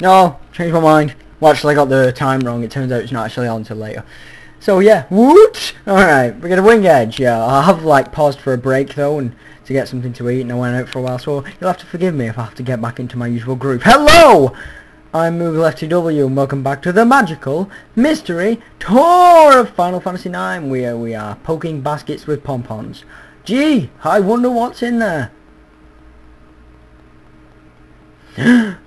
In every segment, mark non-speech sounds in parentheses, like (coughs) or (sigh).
No, changed my mind. Well, actually, I got the time wrong. It turns out it's not actually on until later. So yeah, woot! Alright, we're gonna wing edge, yeah. I have like paused for a break though and to get something to eat and I went out for a while, so you'll have to forgive me if I have to get back into my usual groove. Hello! I'm Moogle FTW and welcome back to the magical mystery tour of Final Fantasy IX where we are poking baskets with pom-poms. Gee, I wonder what's in there. (gasps) (laughs)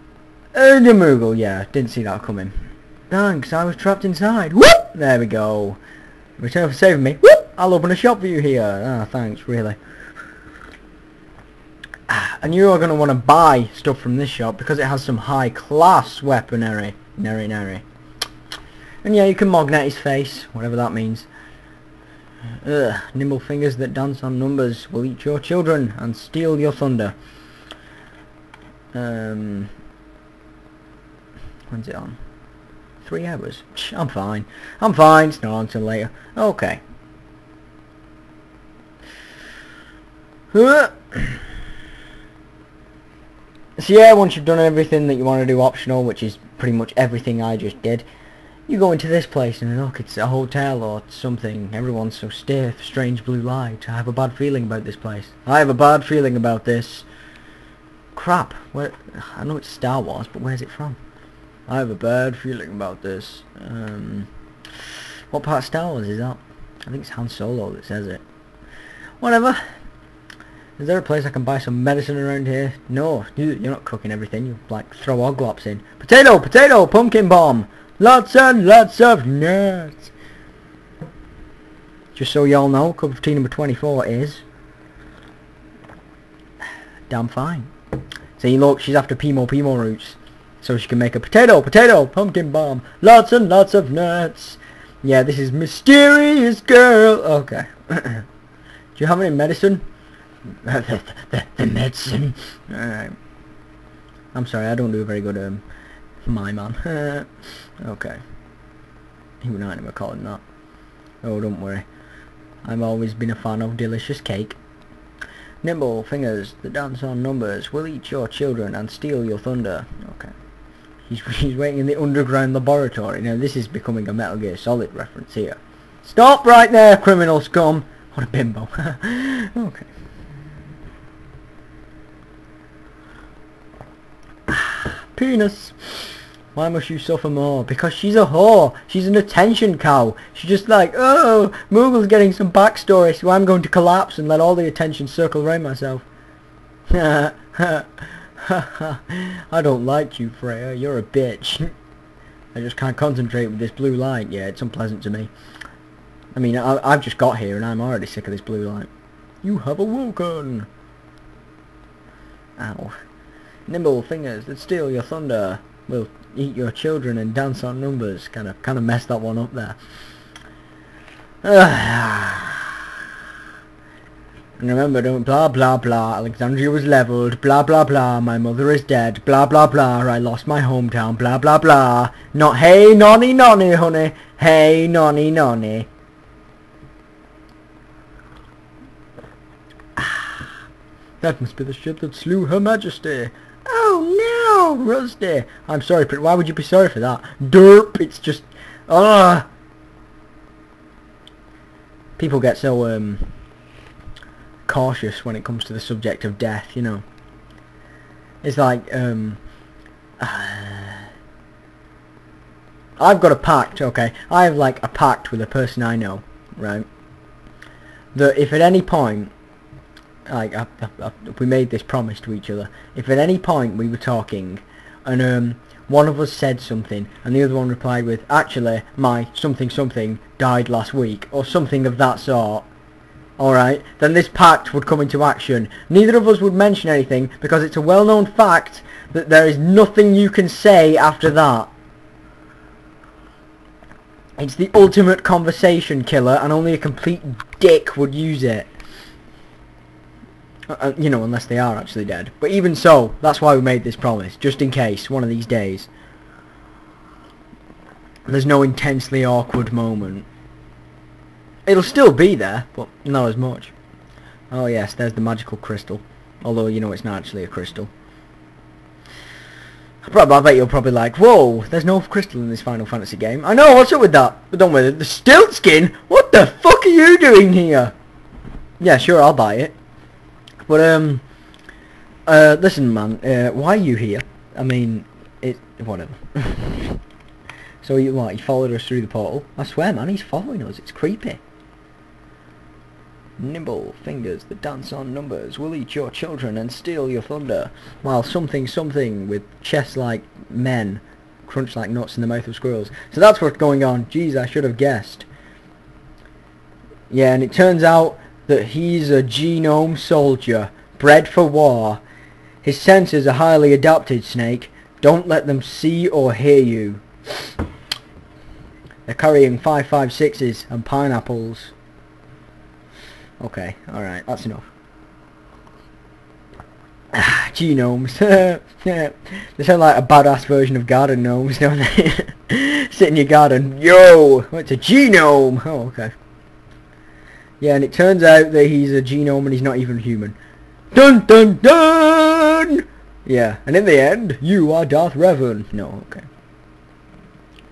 the Moogle, yeah, didn't see that coming. Thanks, I was trapped inside. Whoop! There we go. Return for saving me. Whoop! I'll open a shop for you here. Ah, thanks, really. Ah, and you are going to want to buy stuff from this shop because it has some high class weaponry. Nary, nary. And yeah, you can magnet his face, whatever that means. Ugh, nimble fingers that dance on numbers will eat your children and steal your thunder. Um, when's it on? Three hours. I'm fine. I'm fine. It's not until later. Okay. (clears throat) so yeah, once you've done everything that you want to do optional, which is pretty much everything I just did, you go into this place and look, it's a hotel or something. Everyone's so stiff, strange blue light. I have a bad feeling about this place. I have a bad feeling about this. Crap. Where? I know it's Star Wars, but where's it from? I have a bad feeling about this. Um, what part of Star Wars is that? I think it's Han Solo that says it. Whatever. Is there a place I can buy some medicine around here? No, you're not cooking everything. You like throw oglops in. Potato, potato, pumpkin bomb. Lots and lots of nuts. Just so y'all know, cup of tea number 24 is damn fine. See, look, she's after Pimo Pimo roots so she can make a potato, potato, pumpkin bomb, lots and lots of nuts. Yeah, this is mysterious girl. Okay. (clears throat) Do you have any medicine? the, (laughs) the, the, medicine. Alright. I'm sorry, I don't do very good um, mime on. (laughs) okay. Even I never call him that. Oh, don't worry. I've always been a fan of delicious cake. Nimble fingers that dance on numbers will eat your children and steal your thunder. Okay. He's, he's waiting in the underground laboratory. Now this is becoming a Metal Gear Solid reference here. Stop right there, criminal scum! What a bimbo. (laughs) okay. (sighs) Penis. Why must you suffer more? Because she's a whore. She's an attention cow. She's just like, oh, Moogle's getting some backstory, so I'm going to collapse and let all the attention circle around myself. (laughs) (laughs) (laughs) I don't like you, Freya. You're a bitch. (laughs) I just can't concentrate with this blue light. Yeah, it's unpleasant to me. I mean, I, have just got here and I'm already sick of this blue light. You have awoken! Ow. Nimble fingers that steal your thunder will eat your children and dance on numbers. Kind of, kind of messed that one up there. (sighs) Ah. And remember, don't blah blah blah, Alexandria was leveled, blah blah blah, my mother is dead, blah blah blah, I lost my hometown, blah blah blah. Not hey nonny nonny honey, hey nonny nonny. That must be the ship that slew her majesty. Oh no, Rusty. I'm sorry, but why would you be sorry for that? Derp, it's just... Ah! People get so, um cautious when it comes to the subject of death, you know. It's like, um... Uh, (sighs) I've got a pact, okay? I have, like, a pact with a person I know, right? That if at any point, like, I, I, I, we made this promise to each other, if at any point we were talking, and, um, one of us said something, and the other one replied with, actually, my something something died last week, or something of that sort, alright, then this pact would come into action. Neither of us would mention anything because it's a well-known fact that there is nothing you can say after that. It's the ultimate conversation killer and only a complete dick would use it. Uh, uh, you know, unless they are actually dead. But even so, that's why we made this promise, just in case, one of these days. There's no intensely awkward moment. It'll still be there, but not as much. Oh yes, there's the magical crystal. Although, you know, it's not actually a crystal. Probably, I bet you're probably like, whoa, there's no crystal in this Final Fantasy game. I know, what's up with that? But don't worry, the Stiltzkin? What the fuck are you doing here? Yeah, sure, I'll buy it. But, um, uh, listen, man, uh, why are you here? I mean, it, whatever. (laughs) so, you, what, he followed us through the portal? I swear, man, he's following us. It's creepy. Nimble fingers that dance on numbers will eat your children and steal your thunder, while something something with chests like men crunch like nuts in the mouth of squirrels. So that's what's going on. Jeez, I should have guessed. Yeah, and it turns out that he's a genome soldier, bred for war. His senses are highly adapted, Snake. Don't let them see or hear you. They're carrying 556s and pineapples. Okay, alright, that's enough. Ah, genomes. (laughs) they sound like a badass version of garden gnomes, don't they? (laughs) Sit in your garden. Yo! It's a genome! Oh, okay. Yeah, and it turns out that he's a genome and he's not even human. Dun dun dun! Yeah, and in the end, you are Darth Revan. No, okay.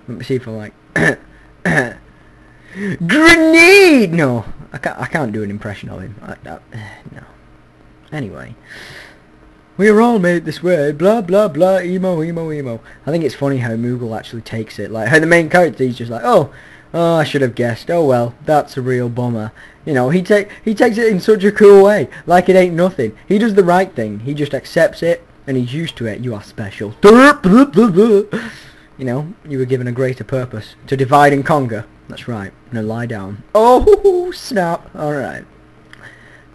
Let me see if I like... (coughs) (coughs) Grenade! No, I can't, I can't do an impression of him. I, I, no. Anyway. We are all made this way, blah blah blah, emo, emo, emo. I think it's funny how Moogle actually takes it. Like, how the main character, he's just like, oh, oh, I should have guessed. Oh well, that's a real bummer. You know, he take he takes it in such a cool way, like it ain't nothing. He does the right thing. He just accepts it, and he's used to it. You are special. (laughs) You know, you were given a greater purpose to divide and conquer. That's right. Now lie down. Oh, (laughs) snap. Alright.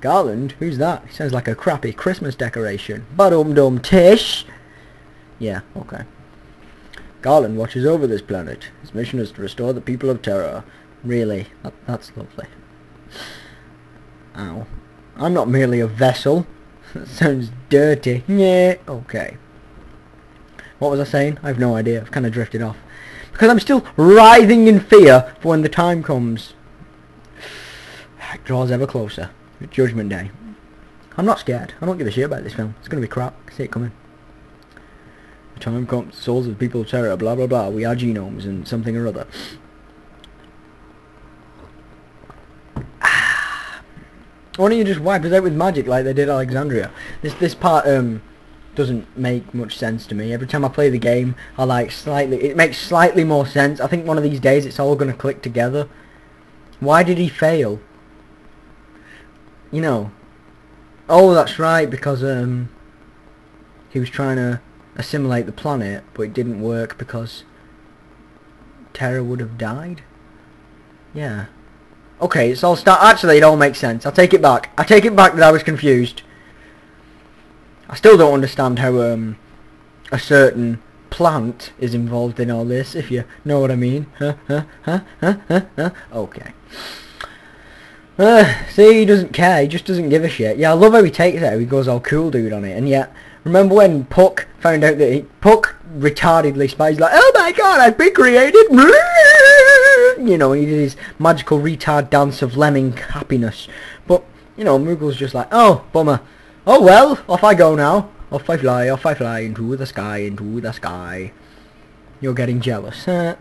Garland? Who's that? He sounds like a crappy Christmas decoration. But-um dum tish. Yeah, okay. Garland watches over this planet. His mission is to restore the people of Terra. Really? That, that's lovely. Ow. I'm not merely a vessel. That (laughs) sounds dirty. Yeah, okay. What was I saying? I have no idea. I've kind of drifted off. Because I'm still writhing in fear for when the time comes. It draws ever closer. Judgment Day. I'm not scared. I don't give a shit about this film. It's going to be crap. I see it coming. The time comes, souls of people of terror, blah blah blah. We are genomes and something or other. Why don't you just wipe us out with magic like they did Alexandria? This this part um doesn't make much sense to me. Every time I play the game, I like slightly, it makes slightly more sense. I think one of these days it's all going to click together. Why did he fail? You know. Oh, that's right, because um, he was trying to assimilate the planet, but it didn't work because Terra would have died? Yeah. Okay, it's all start. Actually, it all makes sense. I'll take it back. I take it back that I was confused. I still don't understand how um, a certain plant is involved in all this, if you know what I mean. Okay. Uh, see, he doesn't care, he just doesn't give a shit. Yeah, I love how he takes it, he goes all cool dude on it, and yet, remember when Puck found out that he, Puck retardedly spies like, oh my god, I've been created! (laughs) You know, he did his magical retard dance of lemming happiness. But, you know, Moogle's just like, oh, bummer. Oh well, off I go now. Off I fly, off I fly, into the sky, into the sky. You're getting jealous? No,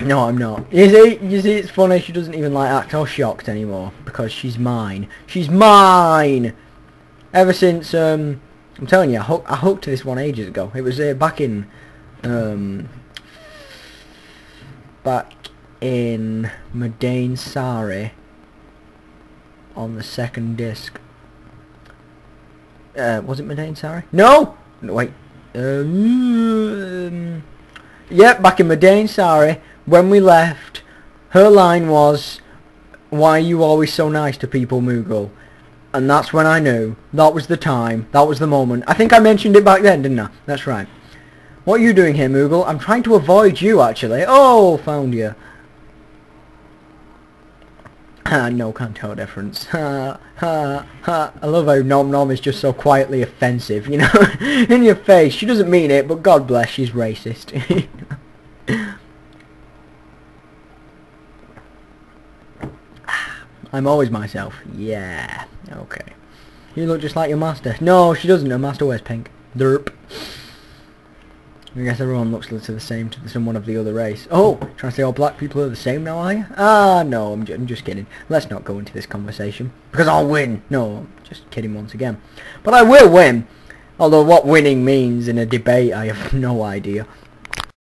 I'm not. You see, you see, it's funny, she doesn't even like act all shocked anymore, because she's mine. She's mine! Ever since, um, I'm telling you, I, ho I hooked this one ages ago. It was uh, back in, um, back in Madain Sari on the second disc. Uh, was it Madain Sari? No! no wait. Um, yep, back in Madain Sari. when we left, her line was, why are you always so nice to people, Moogle? And that's when I knew. That was the time. That was the moment. I think I mentioned it back then, didn't I? That's right. What are you doing here, Moogle? I'm trying to avoid you, actually. Oh, found you. No can't tell difference. Ha, ha, ha. I love how Nom Nom is just so quietly offensive, you know? (laughs) In your face. She doesn't mean it, but God bless, she's racist. (laughs) I'm always myself. Yeah. Okay. You look just like your master. No, she doesn't. Her master wears pink. Derp. I guess everyone looks a little the same to someone of the other race. Oh, trying to say all black people are the same now, are you? Ah, no, I'm, I'm just kidding. Let's not go into this conversation. Because I'll win. No, I'm just kidding once again. But I will win. Although what winning means in a debate, I have (laughs) no idea.